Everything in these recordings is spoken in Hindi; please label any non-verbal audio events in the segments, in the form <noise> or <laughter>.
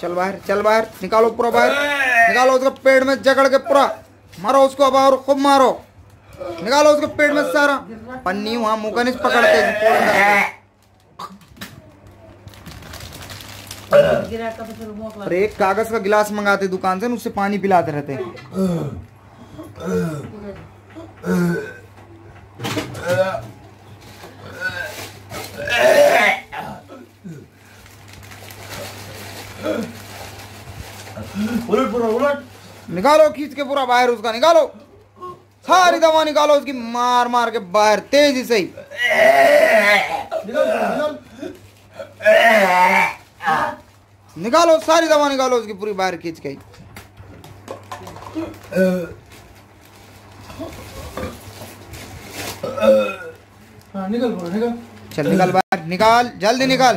चल बाहर चल बाहर। निकालो पूरा बाहर। निकालो उसको पेड़ में जकड़ के पूरा। मारो उसको अब और खूब मारो। निकालो उसके पेट में सारा। पन्नी वहाँ मुँह का नहीं पकड़ते। और एक कागज़ का गिलास मंगाते दुकान से उससे पानी पिलाते रहते। उलट पूरा उलट। निकालो खींच के पूरा बाहर उसका निकालो। सारी दवा निकालो उसकी मार मार के बाहर तेज़ी से ही। निकल निकल निकालो सारी दवा निकालो उसकी पूरी बाहर खींच के ही। निकल निकल। चल निकाल बाहर निकाल जल्दी निकाल।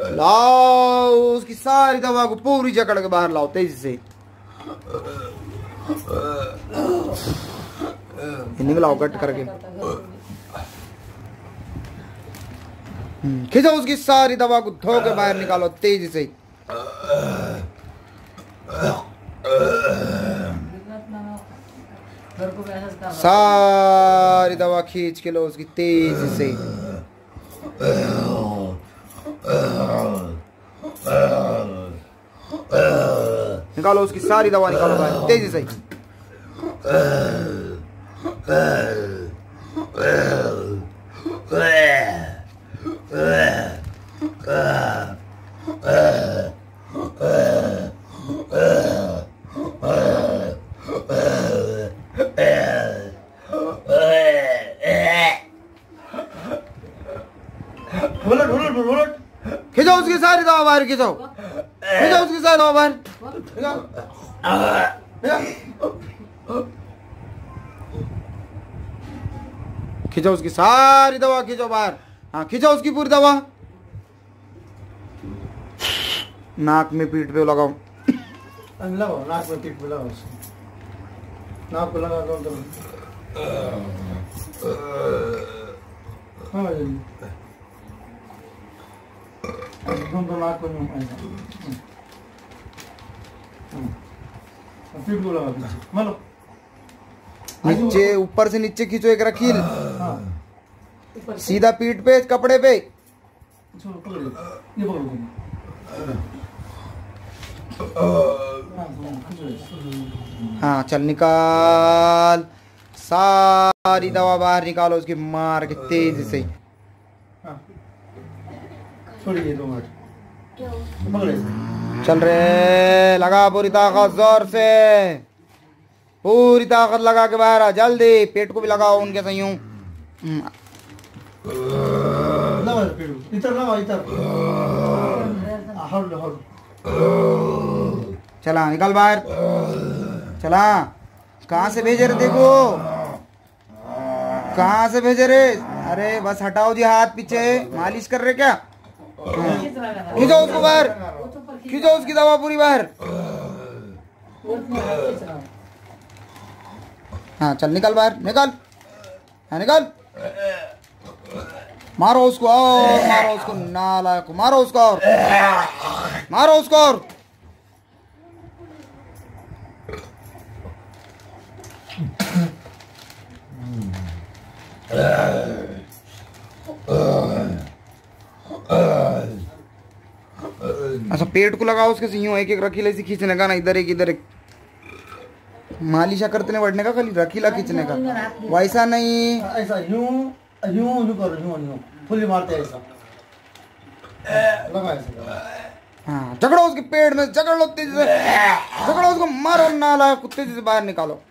लाओ उसकी सारी दवा को पूरी जकड़ के बाहर लाओ तेजी से ये निकलाओ कट करके हम्म, खींचो उसकी सारी दवा को धो के बाहर निकालो तेजी से सारी दवा खींच के लो उसकी तेज़ी से निकालो उसकी सारी दवा निकालो बाहर तेज़ी से उलट उलट उलट खींचो उसकी सारी दवा बाहर खींचो खींचो उसकी सारी बाहर। निकल निकल उसकी सारी दवा खींचो बाहर। हाँ खींचो उसकी पूरी दवा। नाक में पीठ पे लगाओ, नाक में पीठ पे लगाओ नाक पे लगा दो तो हाँ जल्दी एकदम तो नाक पे नहीं आएगा हम्म। हम्म। पीठ को लगा पीछे मानो नीचे ऊपर से नीचे खींचो एक रखील। हाँ। सीधा पीठ पे कपड़े पे। पकड़ लो। हाँ, हाँ। हाँ चल निकाल। सारी दवा बाहर निकालो उसकी मार के तेज़ी से। हाँ छोड़िए दो मिनट पकड़े चल रहे लगा पूरी ताकत ज़ोर से। पूरी ताकत लगा के बाहर आ जल्दी। पेट को भी लगाओ उनके होल्ड होल्ड चला निकल बाहर। चला कहाँ से भेजे रहे देखो? कहाँ से भेजे रे? अरे बस हटाओ जी हाथ पीछे। मालिश कर रहे क्या? खींच उसको बाहर। खींच उसकी दवा पूरी बाहर। है, चल, निकल बाहर। निकल। हाँ निकल। मारो उसको और, मारो उसको नालायक को। मारो उसको और। मारो उसको और। अच्छा पेट को लगाओ उसके यूँ एक एक रखीला ऐसे खींचने का ना इधर एक इधर एक। मालिशा करते बढ़ने का खाली रखीला खींचने का। वैसा नहीं। ऐसा यूँ यूँ यूँ करो यूँ यूँ। फुली मारते ऐसा। लगा ऐसा हाँ झगड़ो उसके पेट में झगड़ लो तेज़ी से। झगड़ो उसको मारो नाला कुत्ते से बाहर निकालो।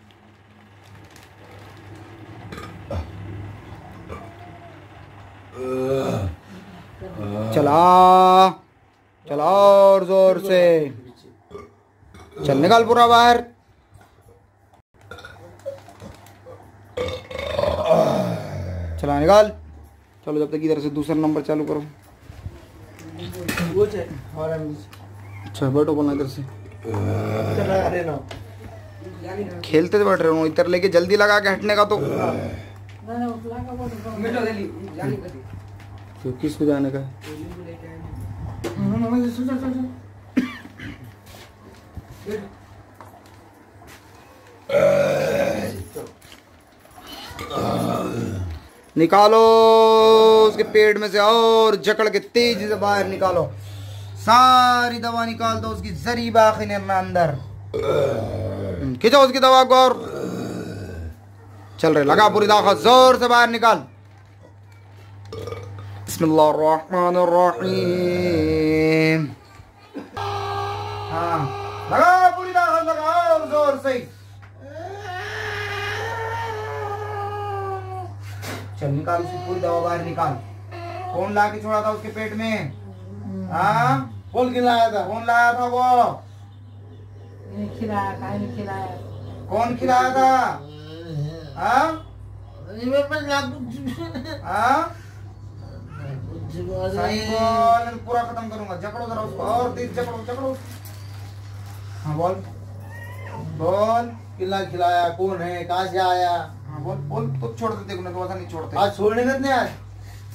चला। चला और ज़ोर से। चल निकाल पूरा बाहर। चला निकाल। चलो जब तक इधर से दूसरा नंबर चालू करो। अच्छा बैठो बोलना इधर से। खेलते तो बैठ रहे हो इधर लेके जल्दी लगा के हटने का तो। तो किसको जाने का निकालो उसके पेट में से और जकड़ के तेज़ी से बाहर निकालो। सारी दवा निकाल दो उसकी जरी बाखी निर्णय अंदर। खींचो उसकी दवा को और चल रहे लगा पूरी दाखा ज़ोर से बाहर निकाल। हाँ। पूरी दाखा लगा ज़ोर से। चल निकाल उसकी पूरी दवा बाहर निकाल। कौन ला के छोड़ा था उसके पेट में। हाँ? था? कौन लाया था वो। खिलाया खिलाया? कौन खिलाया था? हाँ? हाँ? बोल पूरा खत्म करूँगा। जकड़ो जरा उसको। और तेज जकड़ो जकड़ो। हाँ बोल। बोल। किला खिलाया कौन है? कहाँ से आया। हाँ बोल बोल। तो छोड़ देते नहीं तो नहीं छोड़ते। आज छोड़ने नहीं आज?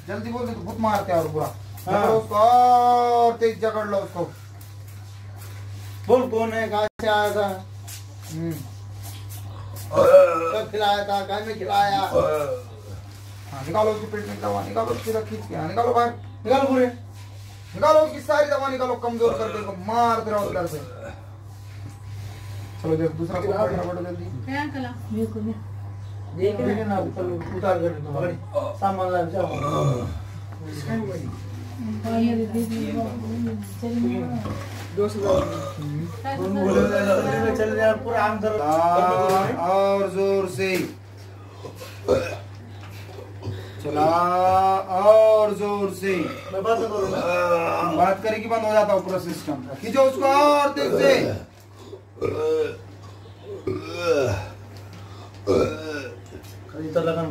जल्दी बोल दे तो बहुत मारते और पूरा। हाँ। उसको। और तेज जकड़ लो उसको। बोल कौन है? कहाँ से आया था। हम्म। कब खिलाया था कहाँ में खिलाया। हाँ निकालो उसकी पेट में दवा निकालो उसकी रख खींच के हाँ निकालो बाहर निकाल पूरे निकालो उसकी सारी दवा निकालो कमज़ोर कर दे मारते रहो उधर से चलो देख दूसरा को बैठा बैठो जल्दी क्या कला मेरे को नहीं देख रहे ना चलो उतार कर दो पकड़ी सामान ला जाओ ये दीदी चलिए चल रहा पूरा आम और ज़ोर से चला और ज़ोर से। मैं बात बात करेगी बंद हो जाता पूरा सिस्टम खींचो उसको और तेज से।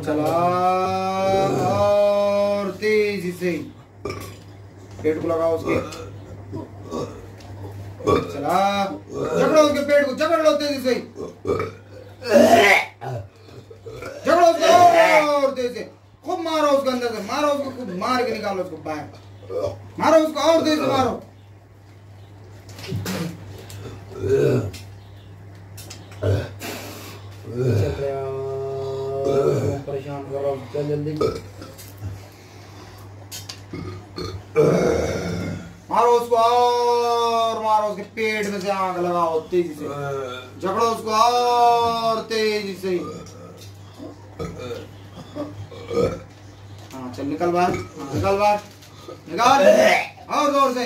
चला और तेज़ी से। पेट को लगाओ उसके। चला। जकड़ो उसके पेट को जकड़ लो तेज़ी से। उसको और तेज़ी से। खूब मारो उसके अंदर से मारो उसको खूब मार के निकालो उसको बाहर। मारो उसको और तेज़ी से मारो। परेशान करो चल जल्दी। मारो उसको और मारो उसके पेट में से आग लगाओ तेज़ी से। जकड़ो उसको और तेज़ी से। हाँ चल निकल बाहर। हाँ, निकल बाहर। निकाल। और ज़ोर से।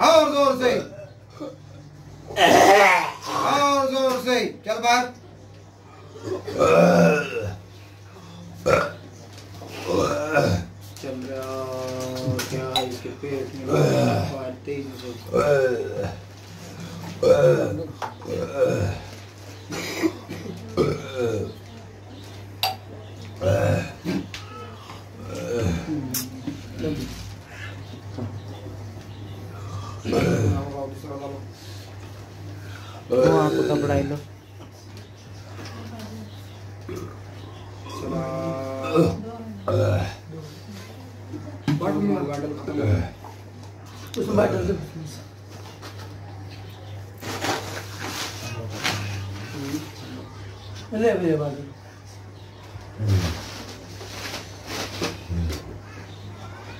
और ज़ोर से। और ज़ोर से। चल बाहर। चल रहा क्या इसके पेट में? बाहर <laughs> तेज़ी से आपको दबड़ाई लो उसमें बैठ जा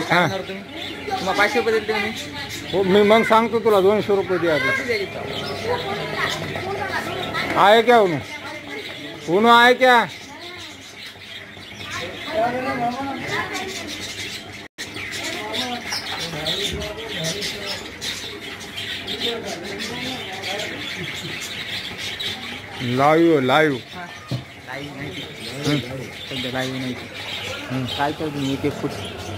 तुम्ही? तुम्हाला पाचशे रुपये देते मी? हो मी मग सांगतो तुला दोनशे रुपये द्या? आहे क्या उन्हो उन्हो आहे क्या लाईव्ह लाईव्ह हा. लाईव्ह नाही ती. लाईव्ह नाही ती. काय एक एक फूट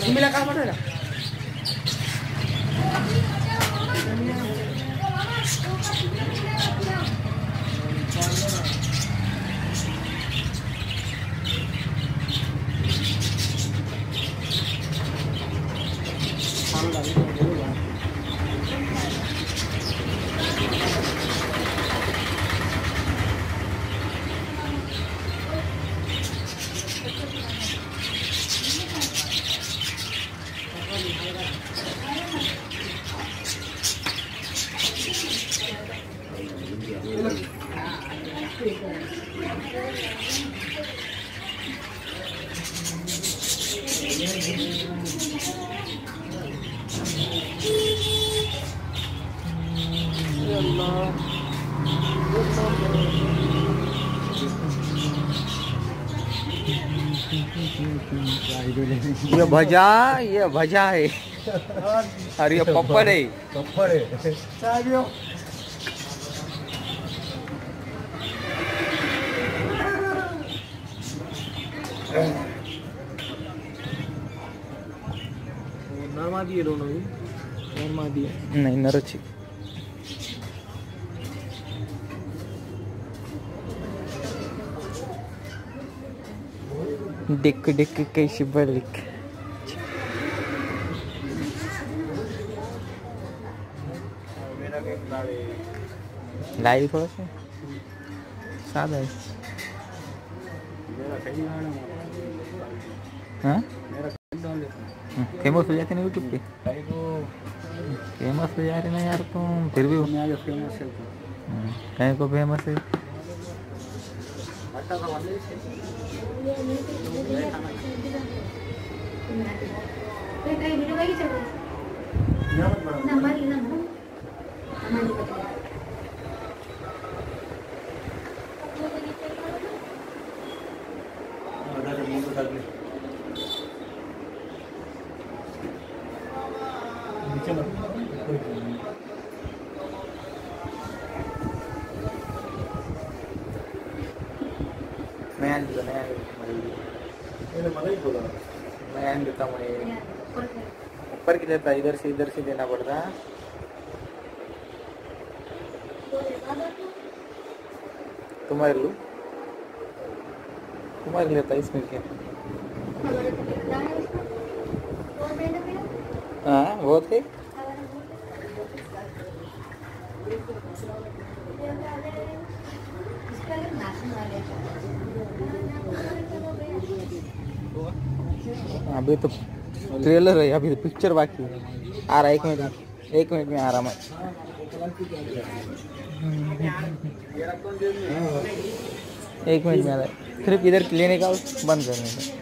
तुम्हीला Thank पाठवला ये भजा ये भजा है। और ये पप्पड़ है। कपड आहे चाय पिओ नहीं नरची डिक डिक कैसी बलिक लाइव थोड़ा सा? सादा है। हाँ? फ़ेमस हो जाते ना यूट्यूब पे? फ़ेमस हो जा रहे ना यार तुम फिर भी हम्म, कहीं को फ़ेमस है? काही व्हिडिओ काही नंबर लिहिला ना नया देता नया देता देता मैं ऊपर की देता इधर से इधर से देना पड़ता तुम्हारे लो तुम्हारे लेता इसमें क्या हाँ बहुत है अभी तो ट्रेलर है, अभी तो पिक्चर बाकी है। आ रहा है, एक मिनट एक मिनट में आ रहा मैं। एक मिनट में आ रहा है। सिर्फ़ इधर क्लिनिक का बंद करने का।